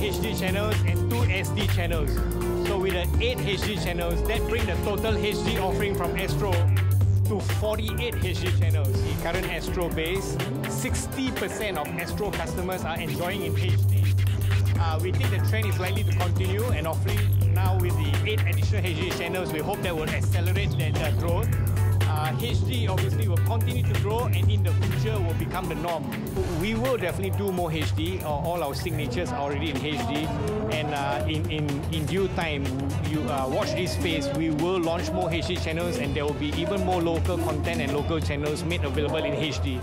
channels and two SD channels. So with the 8 HD channels, that bring the total HD offering from Astro to 48 HD channels. The current Astro base, 60% of Astro customers are enjoying in HD. Uh, we think the trend is likely to continue and hopefully now with the 8 additional HD channels, we hope that will accelerate the, the growth. Uh, HD obviously will continue to grow and in the future will become the norm. We will definitely do more HD. Uh, all our signatures are already in HD and uh, in, in, in due time, you uh, watch this space, we will launch more HD channels and there will be even more local content and local channels made available in HD.